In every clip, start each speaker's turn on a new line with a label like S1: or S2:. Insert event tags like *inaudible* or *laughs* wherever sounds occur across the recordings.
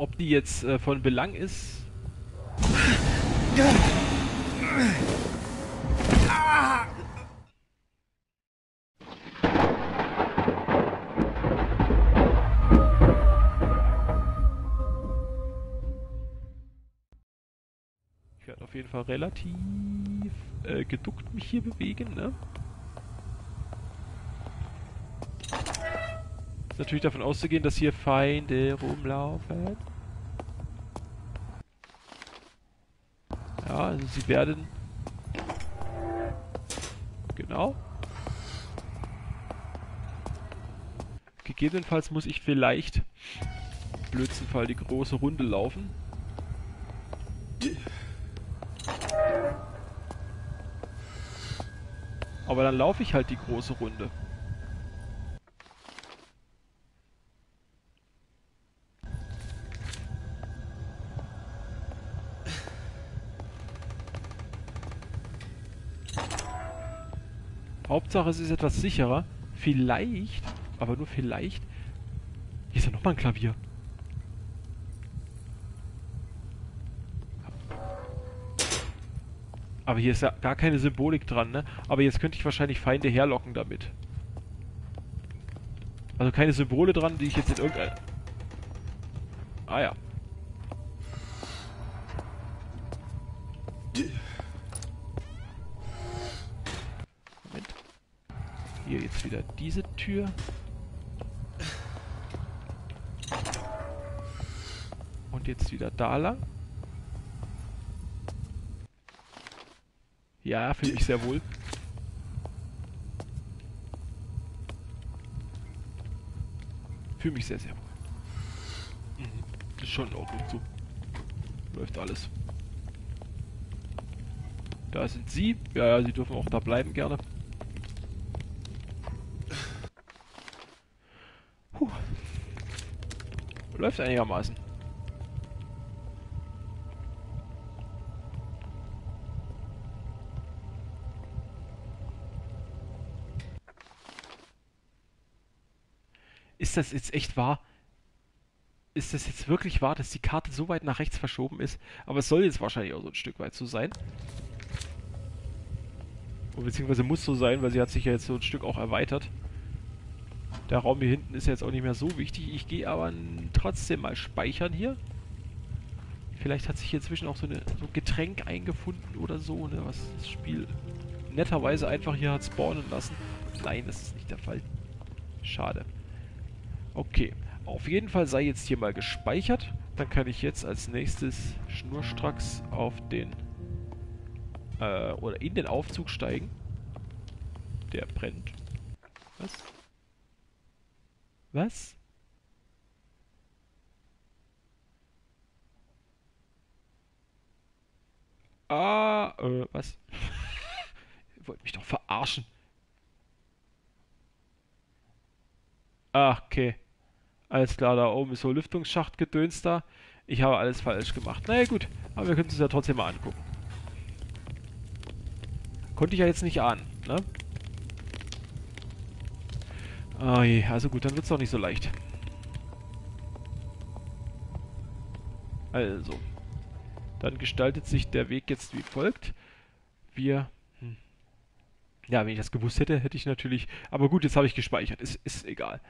S1: Ob die jetzt äh, von Belang ist? Ich werde auf jeden Fall relativ äh, geduckt mich hier bewegen, ne? Ist natürlich davon auszugehen, dass hier Feinde rumlaufen. Also sie werden... Genau. Gegebenenfalls muss ich vielleicht, Fall, die große Runde laufen. Aber dann laufe ich halt die große Runde. Hauptsache es ist etwas sicherer. Vielleicht, aber nur vielleicht. Hier ist ja nochmal ein Klavier. Aber hier ist ja gar keine Symbolik dran, ne? Aber jetzt könnte ich wahrscheinlich Feinde herlocken damit. Also keine Symbole dran, die ich jetzt in irgendein... Ah ja. Wieder diese Tür. Und jetzt wieder da lang. Ja, fühle ich sehr wohl. Fühle mich sehr, sehr wohl. Mhm. Ist schon in Ordnung so. Läuft alles. Da sind sie. Ja, ja, sie dürfen auch da bleiben gerne. Läuft einigermaßen. Ist das jetzt echt wahr? Ist das jetzt wirklich wahr, dass die Karte so weit nach rechts verschoben ist? Aber es soll jetzt wahrscheinlich auch so ein Stück weit so sein. Oder beziehungsweise muss so sein, weil sie hat sich ja jetzt so ein Stück auch erweitert. Der Raum hier hinten ist jetzt auch nicht mehr so wichtig. Ich gehe aber trotzdem mal speichern hier. Vielleicht hat sich hier inzwischen auch so, eine, so ein Getränk eingefunden oder so, ne, was das Spiel netterweise einfach hier hat spawnen lassen. Nein, das ist nicht der Fall. Schade. Okay, auf jeden Fall sei jetzt hier mal gespeichert. Dann kann ich jetzt als nächstes schnurstracks auf den äh, oder in den Aufzug steigen. Der brennt. Was? Was? Ah, äh, was? Ihr *laughs* wollt mich doch verarschen. Ah, okay. Alles klar, da oben ist so Lüftungsschachtgedöns da. Ich habe alles falsch gemacht. Na naja, gut, aber wir können es ja trotzdem mal angucken. Konnte ich ja jetzt nicht ahnen, ne? Oh je, also gut, dann wird es doch nicht so leicht. Also. Dann gestaltet sich der Weg jetzt wie folgt. Wir... Hm. Ja, wenn ich das gewusst hätte, hätte ich natürlich... Aber gut, jetzt habe ich gespeichert. Ist, ist egal.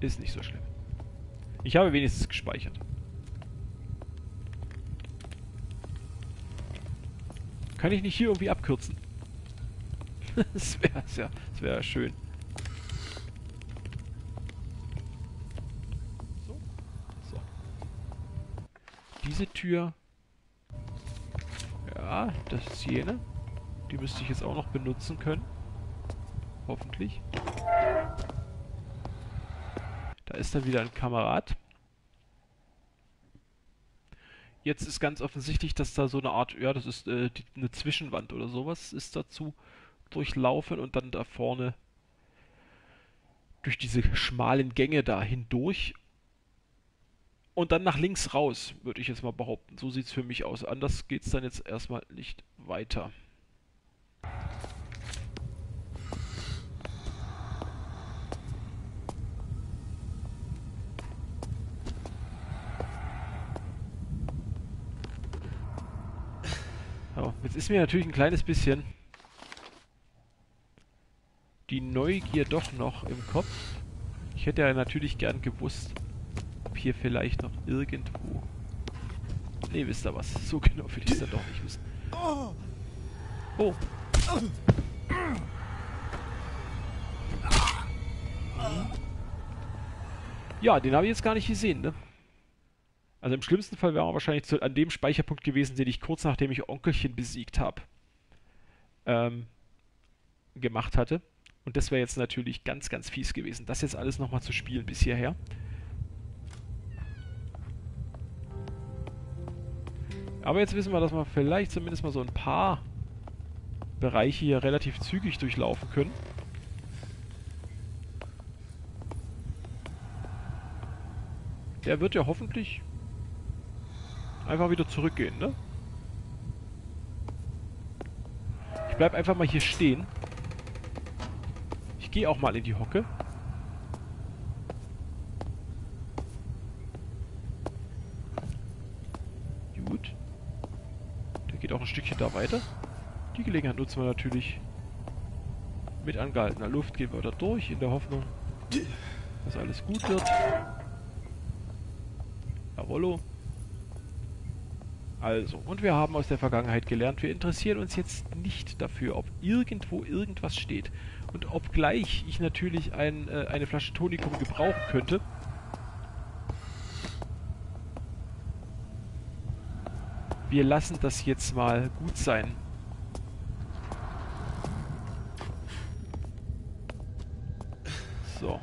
S1: Ist nicht so schlimm. Ich habe wenigstens gespeichert. Kann ich nicht hier irgendwie abkürzen? *laughs* das wäre ja, das wäre schön. Diese Tür. Ja, das ist jene. Die müsste ich jetzt auch noch benutzen können. Hoffentlich ist da wieder ein Kamerad. Jetzt ist ganz offensichtlich, dass da so eine Art, ja, das ist äh, die, eine Zwischenwand oder sowas ist dazu durchlaufen und dann da vorne durch diese schmalen Gänge da hindurch und dann nach links raus, würde ich jetzt mal behaupten. So sieht es für mich aus. Anders geht es dann jetzt erstmal nicht weiter. Jetzt ist mir natürlich ein kleines bisschen die Neugier doch noch im Kopf. Ich hätte ja natürlich gern gewusst, hier vielleicht noch irgendwo... Ne, wisst ihr was? So genau will ich es dann doch nicht wissen. Oh. Ja, den habe ich jetzt gar nicht gesehen, ne? Also im schlimmsten Fall wäre er wahrscheinlich zu, an dem Speicherpunkt gewesen, den ich kurz nachdem ich Onkelchen besiegt habe, ähm, gemacht hatte. Und das wäre jetzt natürlich ganz, ganz fies gewesen, das jetzt alles nochmal zu spielen bis hierher. Aber jetzt wissen wir, dass wir vielleicht zumindest mal so ein paar Bereiche hier relativ zügig durchlaufen können. Der wird ja hoffentlich einfach wieder zurückgehen, ne? Ich bleib einfach mal hier stehen. Ich gehe auch mal in die Hocke. Gut. Der geht auch ein Stückchen da weiter. Die Gelegenheit nutzen wir natürlich. Mit angehaltener Luft gehen wir da durch, in der Hoffnung, dass alles gut wird. Jawollo. Also, und wir haben aus der Vergangenheit gelernt, wir interessieren uns jetzt nicht dafür, ob irgendwo irgendwas steht. Und obgleich ich natürlich ein, äh, eine Flasche Tonikum gebrauchen könnte, wir lassen das jetzt mal gut sein. So.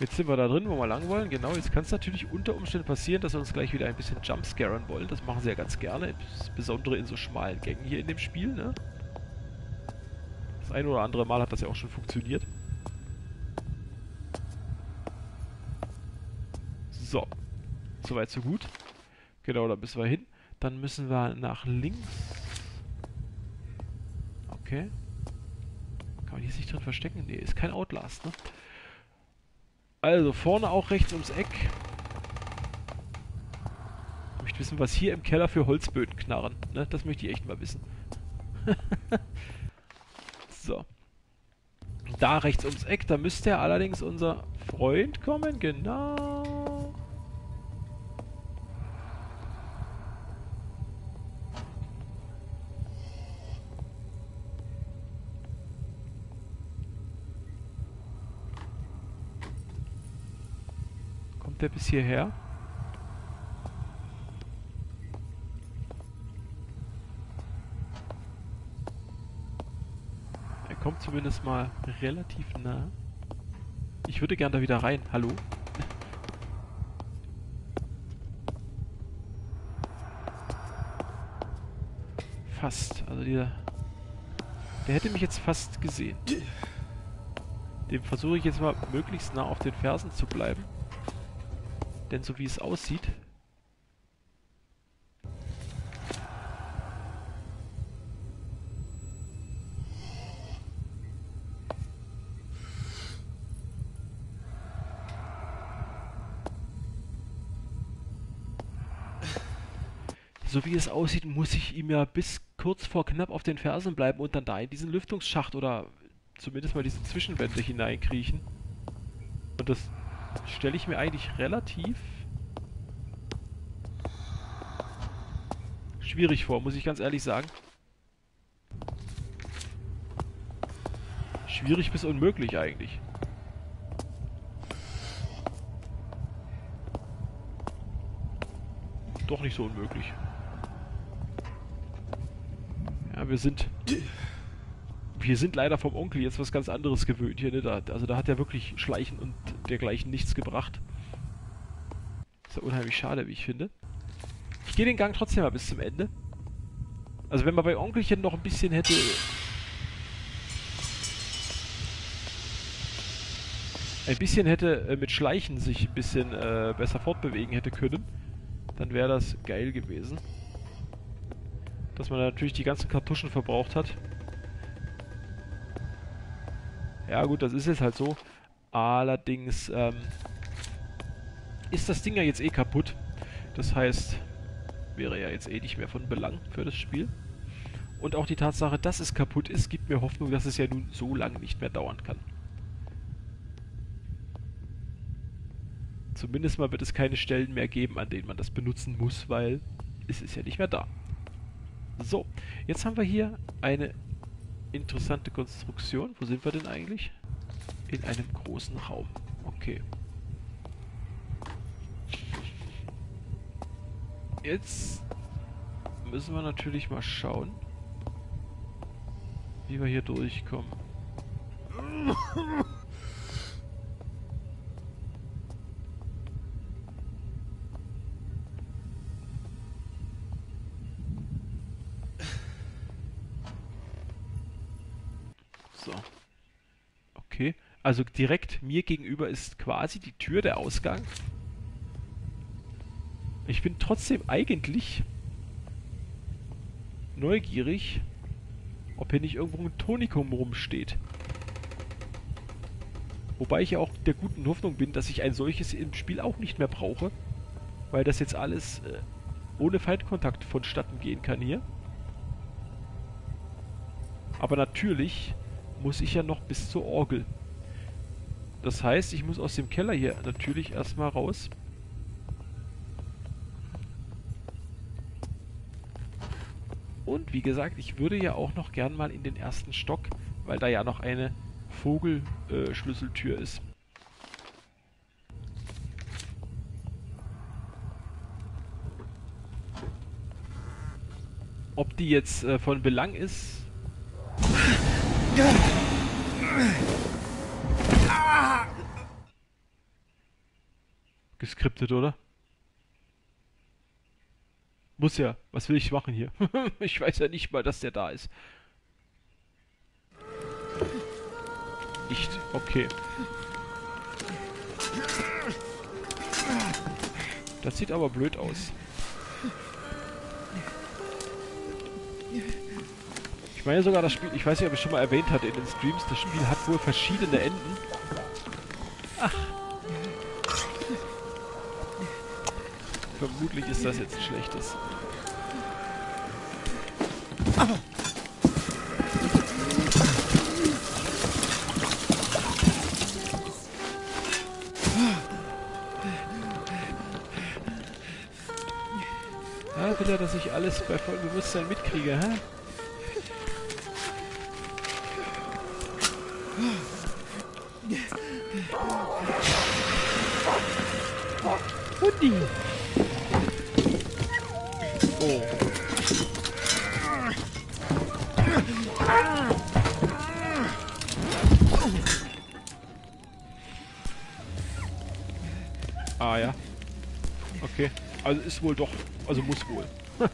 S1: Jetzt sind wir da drin, wo wir lang wollen. Genau, jetzt kann es natürlich unter Umständen passieren, dass wir uns gleich wieder ein bisschen jumpscaren wollen. Das machen sie ja ganz gerne, insbesondere in so schmalen Gängen hier in dem Spiel, ne? Das ein oder andere Mal hat das ja auch schon funktioniert. So. Soweit, so gut. Genau, da müssen wir hin. Dann müssen wir nach links. Okay. Kann man hier sich drin verstecken? Nee, ist kein Outlast, ne? Also, vorne auch rechts ums Eck. Ich möchte wissen, was hier im Keller für Holzböden knarren. Ne? Das möchte ich echt mal wissen. *laughs* so. Da rechts ums Eck, da müsste allerdings unser Freund kommen. Genau. Kommt der bis hierher? Er kommt zumindest mal relativ nah. Ich würde gern da wieder rein. Hallo? Fast. Also dieser... Der hätte mich jetzt fast gesehen. Dem versuche ich jetzt mal möglichst nah auf den Fersen zu bleiben. Denn so wie es aussieht... So wie es aussieht, muss ich ihm ja bis kurz vor knapp auf den Fersen bleiben und dann da in diesen Lüftungsschacht oder zumindest mal diese Zwischenwände hineinkriechen. Und das stelle ich mir eigentlich relativ schwierig vor, muss ich ganz ehrlich sagen. Schwierig bis unmöglich eigentlich. Doch nicht so unmöglich. Ja, wir sind wir sind leider vom Onkel jetzt was ganz anderes gewöhnt hier. Ne? Da, also da hat er wirklich Schleichen und dergleichen nichts gebracht. ist ja unheimlich schade, wie ich finde. Ich gehe den Gang trotzdem mal bis zum Ende. Also wenn man bei Onkelchen noch ein bisschen hätte... Ein bisschen hätte äh, mit Schleichen sich ein bisschen äh, besser fortbewegen hätte können, dann wäre das geil gewesen. Dass man natürlich die ganzen Kartuschen verbraucht hat. Ja gut, das ist jetzt halt so. Allerdings ähm, ist das Ding ja jetzt eh kaputt. Das heißt, wäre ja jetzt eh nicht mehr von Belang für das Spiel. Und auch die Tatsache, dass es kaputt ist, gibt mir Hoffnung, dass es ja nun so lange nicht mehr dauern kann. Zumindest mal wird es keine Stellen mehr geben, an denen man das benutzen muss, weil es ist ja nicht mehr da. So, jetzt haben wir hier eine interessante Konstruktion. Wo sind wir denn eigentlich? In einem großen Raum. Okay. Jetzt müssen wir natürlich mal schauen, wie wir hier durchkommen. So. Okay. Also direkt mir gegenüber ist quasi die Tür der Ausgang. Ich bin trotzdem eigentlich neugierig, ob hier nicht irgendwo ein Tonikum rumsteht. Wobei ich ja auch der guten Hoffnung bin, dass ich ein solches im Spiel auch nicht mehr brauche. Weil das jetzt alles äh, ohne Feindkontakt vonstatten gehen kann hier. Aber natürlich muss ich ja noch bis zur Orgel. Das heißt, ich muss aus dem Keller hier natürlich erstmal raus. Und wie gesagt, ich würde ja auch noch gern mal in den ersten Stock, weil da ja noch eine Vogelschlüsseltür äh, ist. Ob die jetzt äh, von Belang ist? Geskriptet, oder? Muss ja. Was will ich machen hier? *laughs* ich weiß ja nicht mal, dass der da ist. Nicht. Okay. Das sieht aber blöd aus. Ich meine sogar das Spiel, ich weiß nicht, ob ich schon mal erwähnt hatte in den Streams, das Spiel hat wohl verschiedene Enden. Vermutlich ist das jetzt ein schlechtes. Ah, will dass ich alles bei vollem Bewusstsein mitkriege, hä? Hundi! Oh. Ah ja. Okay. Also ist wohl doch. Also muss wohl. *laughs*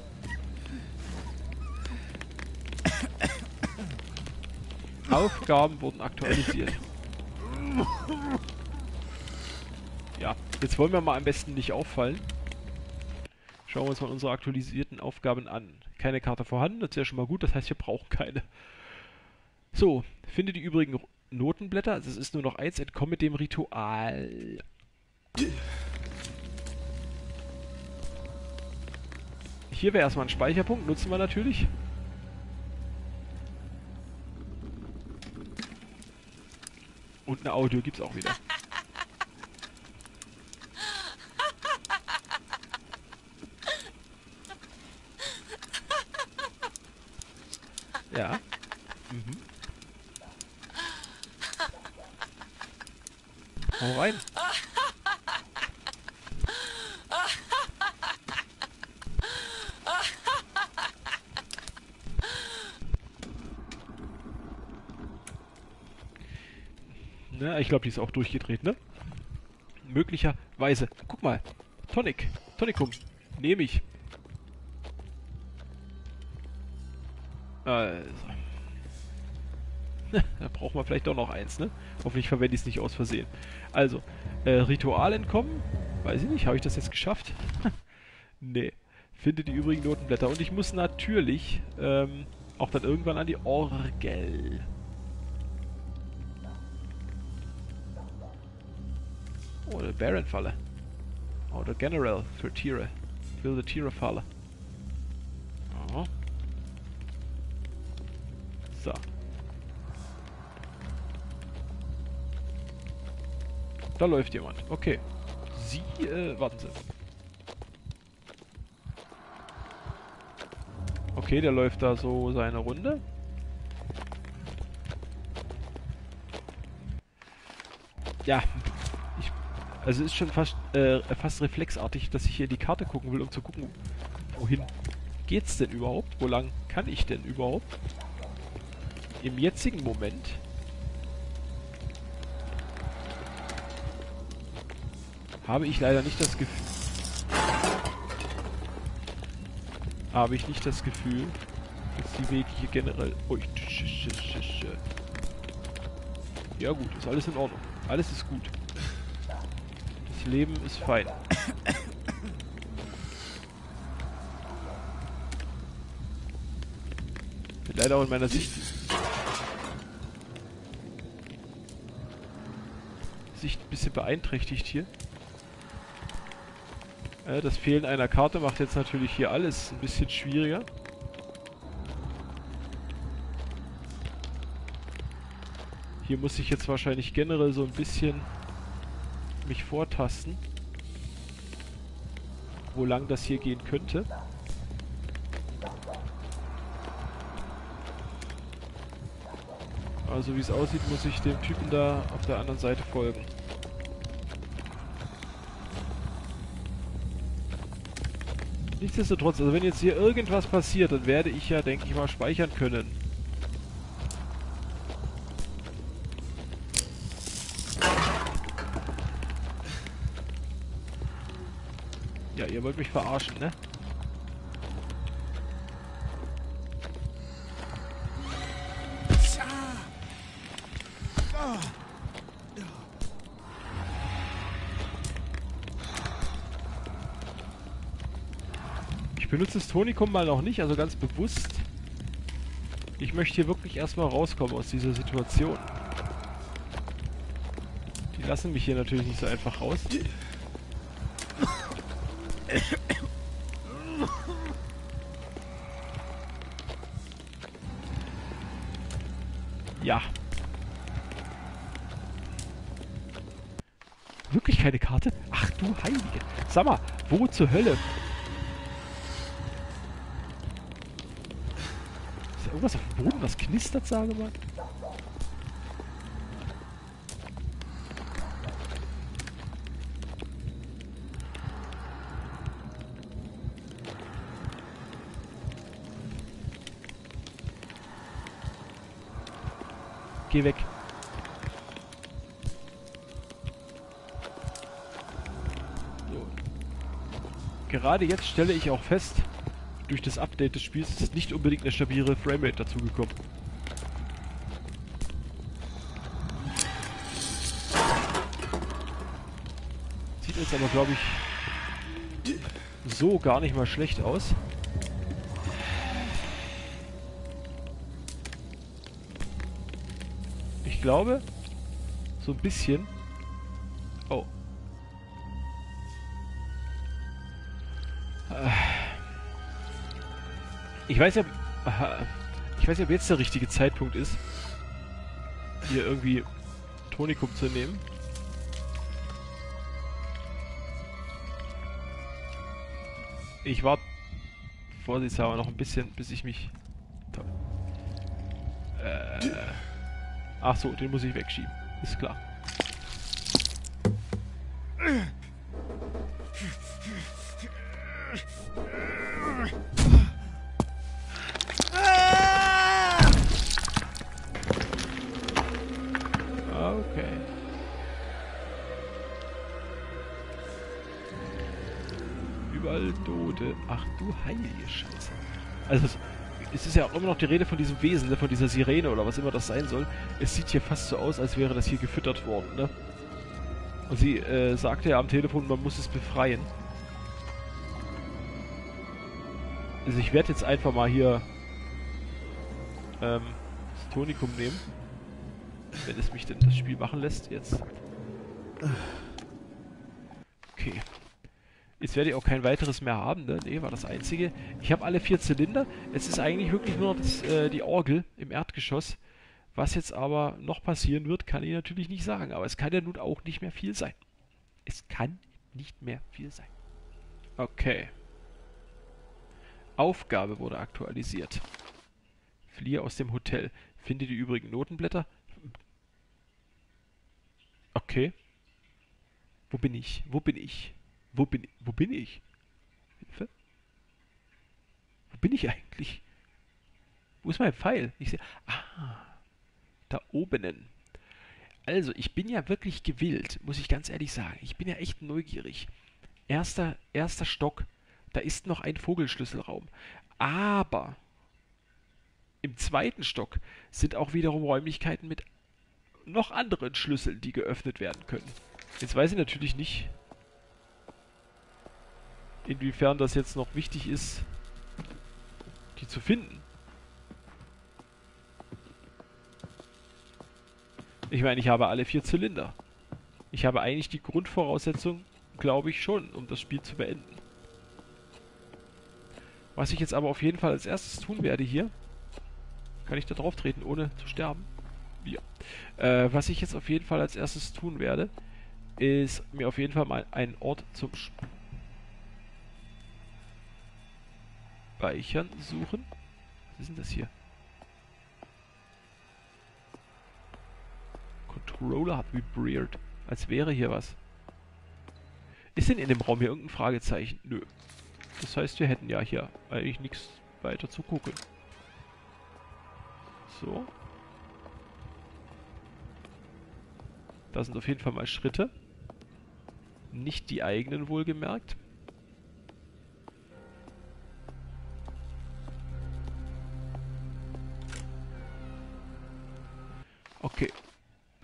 S1: Aufgaben wurden aktualisiert. Ja, jetzt wollen wir mal am besten nicht auffallen. Schauen wir uns mal unsere aktualisierten Aufgaben an. Keine Karte vorhanden, das ist ja schon mal gut, das heißt, wir brauchen keine. So, finde die übrigen Notenblätter. Also es ist nur noch eins, entkomme dem Ritual. Hier wäre erstmal ein Speicherpunkt, nutzen wir natürlich. Und eine Audio gibt es auch wieder. Ja. Mhm. Hau rein. Ne, ich glaube, die ist auch durchgedreht, ne? Möglicherweise. Guck mal. Tonic. Tonicum. Nehme ich. Also. *laughs* da brauchen wir vielleicht doch noch eins, ne? Hoffentlich verwende ich es nicht aus Versehen. Also, äh, Ritual entkommen. Weiß ich nicht, habe ich das jetzt geschafft? *laughs* nee. Finde die übrigen Notenblätter. Und ich muss natürlich ähm, auch dann irgendwann an die Orgel. Oder Baron-Falle. Oder General für Tiere. Ich will die Tiere-Falle. Oh. So. Da läuft jemand. Okay. Sie, äh, warten Sie. Okay, der läuft da so seine Runde. Ja, also ist schon fast, äh, fast reflexartig, dass ich hier die Karte gucken will, um zu gucken, wohin geht's denn überhaupt? Wo lang kann ich denn überhaupt? Im jetzigen Moment habe ich leider nicht das Gefühl... Habe ich nicht das Gefühl, dass die Wege hier generell... Oh, ich, ja gut, ist alles in Ordnung. Alles ist gut. Leben ist fein. Leider auch in meiner Sicht... Sicht ein bisschen beeinträchtigt hier. Äh, das Fehlen einer Karte macht jetzt natürlich hier alles ein bisschen schwieriger. Hier muss ich jetzt wahrscheinlich generell so ein bisschen mich vortasten. Wo lang das hier gehen könnte. Also wie es aussieht, muss ich dem Typen da auf der anderen Seite folgen. Nichtsdestotrotz, also wenn jetzt hier irgendwas passiert, dann werde ich ja, denke ich mal, speichern können. Wollt mich verarschen, ne? benutze das Tonikum mal noch nicht, also ganz bewusst. Ich möchte hier wirklich erstmal rauskommen aus dieser Situation. Die lassen mich hier natürlich nicht so einfach raus. Ja. Wirklich keine Karte? Ach du Heilige. Sag mal, wo zur Hölle irgendwas auf dem Boden, was knistert, sage mal? Geh weg. So. Gerade jetzt stelle ich auch fest, durch das Update des Spiels ist nicht unbedingt eine stabile Framerate dazugekommen. Sieht jetzt aber, glaube ich, so gar nicht mal schlecht aus. Glaube, so ein bisschen... Oh. Ich weiß ja, ich weiß nicht, ob jetzt der richtige Zeitpunkt ist, hier irgendwie Tonikum zu nehmen. Ich warte vorsichtshalber noch ein bisschen, bis ich mich... Äh, ach so, den muss ich wegschieben. Ist klar. Tote. Ach du heilige Scheiße. Also es ist ja auch immer noch die Rede von diesem Wesen, ne? von dieser Sirene oder was immer das sein soll. Es sieht hier fast so aus, als wäre das hier gefüttert worden, ne? Und sie äh, sagte ja am Telefon, man muss es befreien. Also ich werde jetzt einfach mal hier ähm, das Tonikum nehmen. Wenn es mich denn das Spiel machen lässt jetzt. Okay. Jetzt werde ich auch kein weiteres mehr haben, ne? Ne, war das einzige. Ich habe alle vier Zylinder. Es ist eigentlich wirklich nur noch das, äh, die Orgel im Erdgeschoss, Was jetzt aber noch passieren wird, kann ich natürlich nicht sagen. Aber es kann ja nun auch nicht mehr viel sein. Es kann nicht mehr viel sein. Okay. Aufgabe wurde aktualisiert. Fliehe aus dem Hotel. Finde die übrigen Notenblätter. Okay. Wo bin ich? Wo bin ich? Wo bin, wo bin ich? Hilfe? Wo bin ich eigentlich? Wo ist mein Pfeil? Ich sehe. Ah. Da oben. Also, ich bin ja wirklich gewillt, muss ich ganz ehrlich sagen. Ich bin ja echt neugierig. Erster, erster Stock. Da ist noch ein Vogelschlüsselraum. Aber im zweiten Stock sind auch wiederum Räumlichkeiten mit noch anderen Schlüsseln, die geöffnet werden können. Jetzt weiß ich natürlich nicht, inwiefern das jetzt noch wichtig ist, die zu finden. Ich meine, ich habe alle vier Zylinder. Ich habe eigentlich die Grundvoraussetzung, glaube ich schon, um das Spiel zu beenden. Was ich jetzt aber auf jeden Fall als erstes tun werde hier, kann ich da drauf treten, ohne zu sterben? Ja. Äh, was ich jetzt auf jeden Fall als erstes tun werde, ist mir auf jeden Fall mal einen Ort zum Speichern suchen. Was ist denn das hier? Controller hat vibriert. Als wäre hier was. Ist denn in dem Raum hier irgendein Fragezeichen? Nö. Das heißt, wir hätten ja hier eigentlich nichts weiter zu gucken. So. Da sind auf jeden Fall mal Schritte. Nicht die eigenen wohlgemerkt.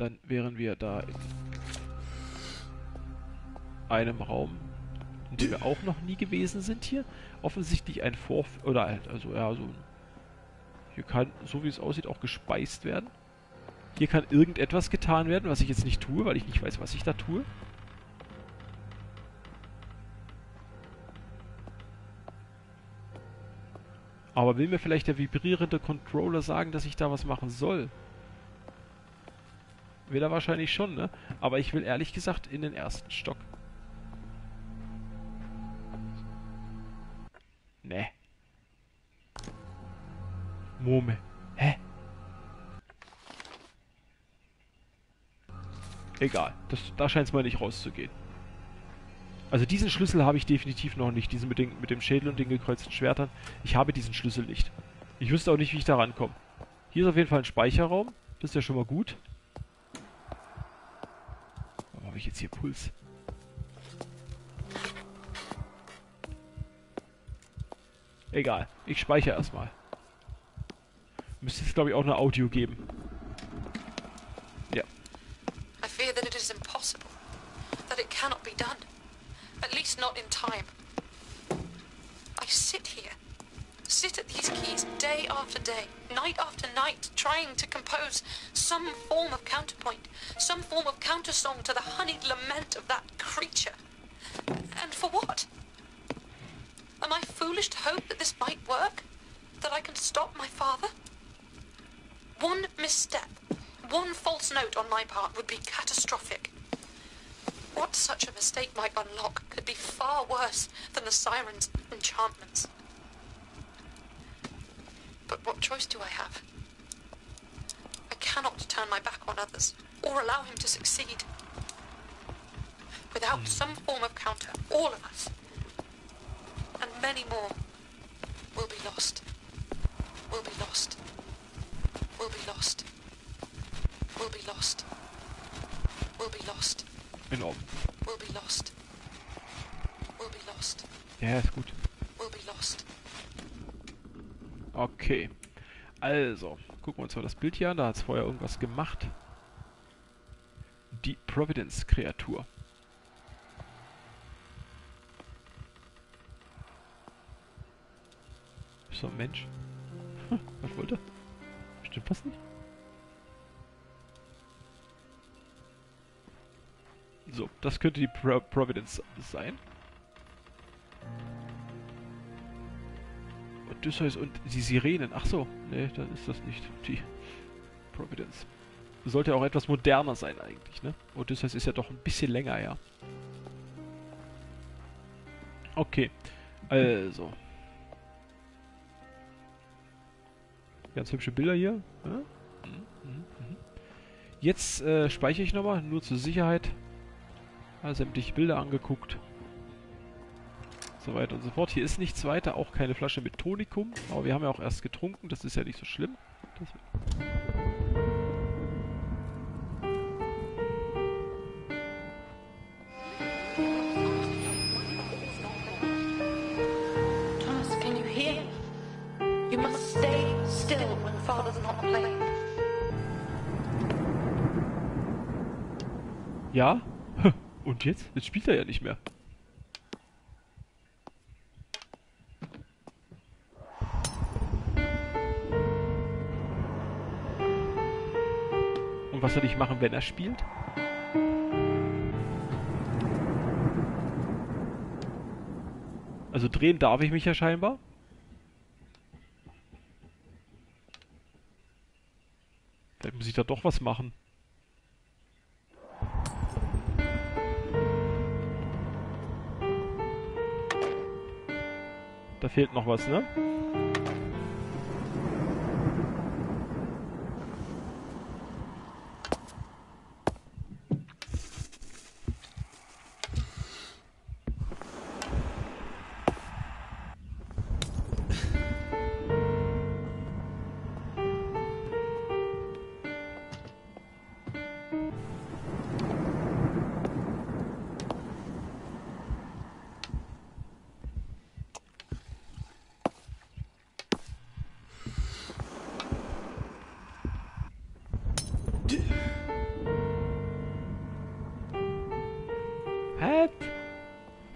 S1: Dann wären wir da in einem Raum, in dem wir auch noch nie gewesen sind hier. Offensichtlich ein Vorf... Oder also ja, so ein... Hier kann, so wie es aussieht, auch gespeist werden. Hier kann irgendetwas getan werden, was ich jetzt nicht tue, weil ich nicht weiß, was ich da tue. Aber will mir vielleicht der vibrierende Controller sagen, dass ich da was machen soll? Will er wahrscheinlich schon, ne? Aber ich will ehrlich gesagt in den ersten Stock. Ne. Mome. Hä? Egal. Das, da scheint es mal nicht rauszugehen. Also diesen Schlüssel habe ich definitiv noch nicht. Diesen mit, den, mit dem Schädel und den gekreuzten Schwertern. Ich habe diesen Schlüssel nicht. Ich wüsste auch nicht, wie ich da rankomme. Hier ist auf jeden Fall ein Speicherraum. Das ist ja schon mal gut. Ich jetzt hier Puls? Egal. Ich speichere erstmal. Müsste es, glaube ich, auch eine Audio geben. Ja.
S2: I fear that it is impossible. That it cannot be done. At least not in time. Sit at these keys day after day, night after night, trying to compose some form of counterpoint, some form of countersong to the honeyed lament of that creature. And for what? Am I foolish to hope that this might work? That I can stop my father? One misstep, one false note on my part would be catastrophic. What such a mistake might unlock could be far worse than the siren's enchantments. But what choice do I have? I cannot turn my back on others or allow him to succeed. Without some form of counter, all of us, and many more, will be lost. Will be lost. Will be lost. Will be lost. Will be lost.
S1: In Ordnung.
S2: Will be lost. Will be lost.
S1: Ja, ist gut.
S2: Will be lost.
S1: Okay. Also, gucken wir uns mal das Bild hier an. Da hat es vorher irgendwas gemacht. Die Providence-Kreatur. Doch ein Mensch. *laughs* Was wollte? Stimmt was nicht? So, das könnte die Pro Providence sein. Odysseus und die Sirenen. Ach so, nee, dann ist das nicht die Providence. Sollte auch etwas moderner sein eigentlich, ne? Odysseus ist ja doch ein bisschen länger her. Okay, also. Ganz hübsche Bilder hier. Ja? Mhm. Jetzt äh, speichere ich nochmal, nur zur Sicherheit. Ja, sämtliche Bilder angeguckt. So weiter und so fort. Hier ist nichts weiter, auch keine Flasche mit Tonikum. Aber wir haben ja auch erst getrunken, das ist ja nicht so schlimm. Das. Ja? *laughs* Und jetzt? Jetzt spielt er ja nicht mehr. Was soll ich machen, wenn er spielt? Also drehen darf ich mich ja scheinbar. Vielleicht muss ich da doch was machen. Da fehlt noch was, ne?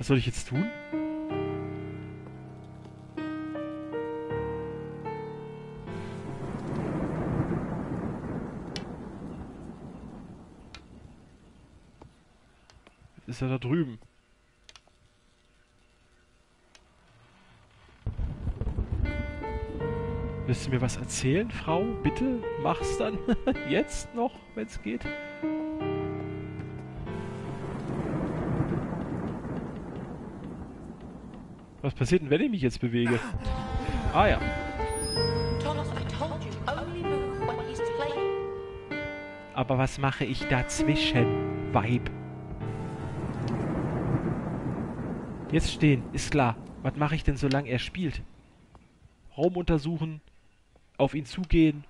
S1: Was soll ich jetzt tun? Ist er da drüben. Willst du mir was erzählen, Frau? Bitte, mach's dann. *laughs* Jetzt noch, wenn's geht. Was passiert denn, wenn ich mich jetzt bewege? Ah ja. Aber was mache ich dazwischen, Weib? Jetzt stehen, ist klar. Was mache ich denn, solange er spielt? Raum untersuchen, auf ihn zugehen,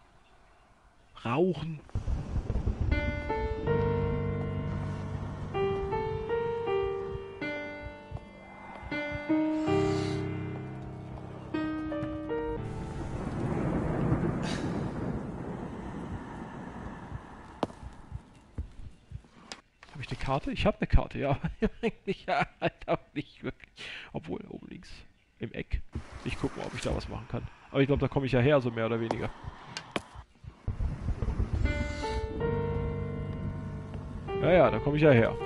S1: rauchen. Karte? Ich habe eine Karte, ja. Eigentlich *laughs* ja, halt auch nicht wirklich. Obwohl, oben links. Im Eck. Ich gucke mal, ob ich da was machen kann. Aber ich glaube, da komme ich ja her, so mehr oder weniger. Ja, ja, da komme ich ja her.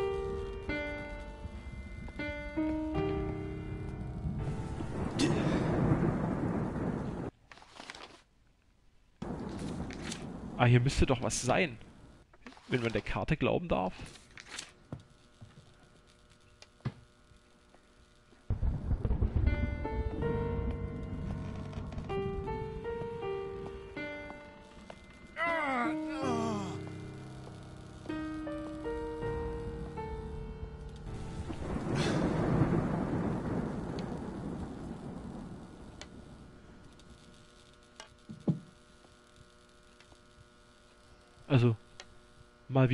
S1: Ah, hier müsste doch was sein. Wenn man der Karte glauben darf.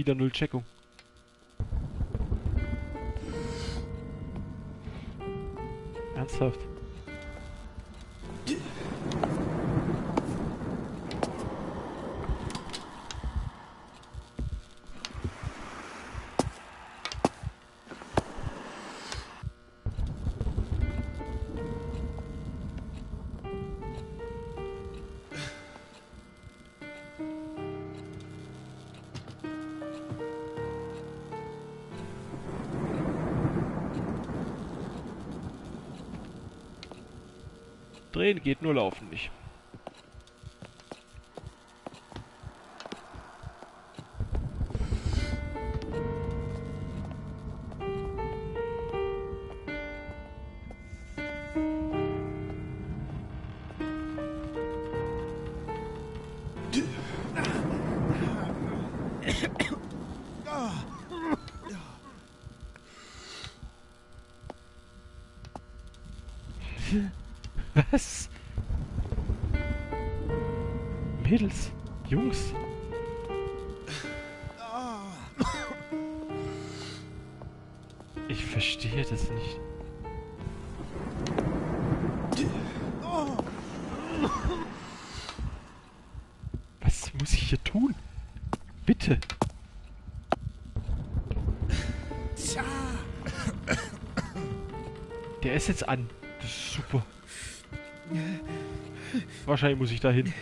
S1: Wieder null Checkung. Ernsthaft? Drehen geht nur laufen nicht. Verstehe das nicht. Was muss ich hier tun? Bitte. Der ist jetzt an. Das ist super. Wahrscheinlich muss ich da hin.